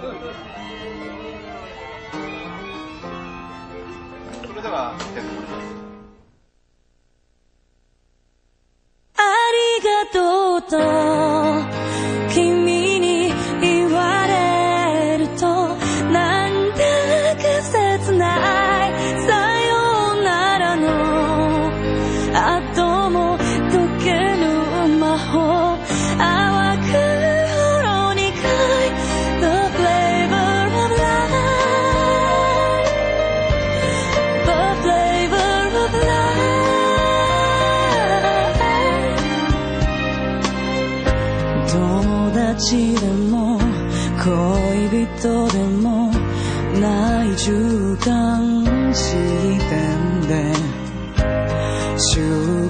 それでは、出てきます。ありがとうと友達でも恋人でもない中間地点で収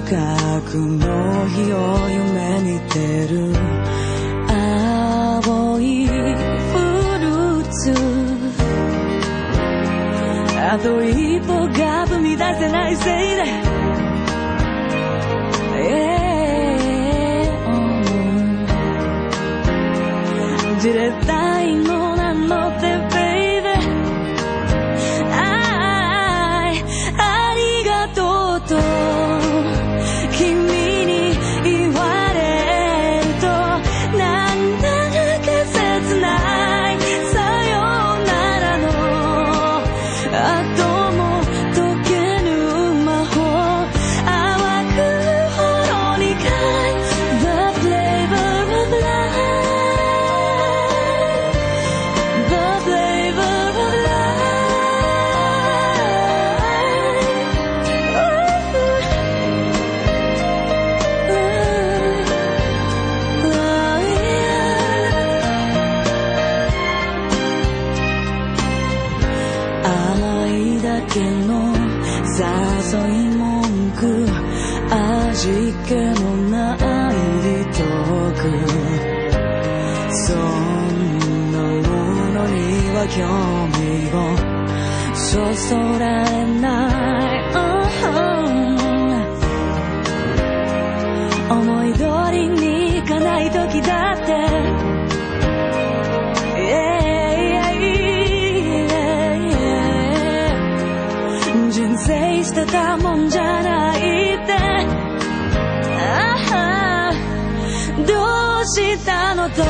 穫の日を夢見てる青いフルーツあと一歩が踏み出せないせいで Yeah, じれったいの誘い文句味気のないトークそんなものには興味をそそられない、うん思い通りにいかない時だって。たもんじゃないって。ああどうしたのと。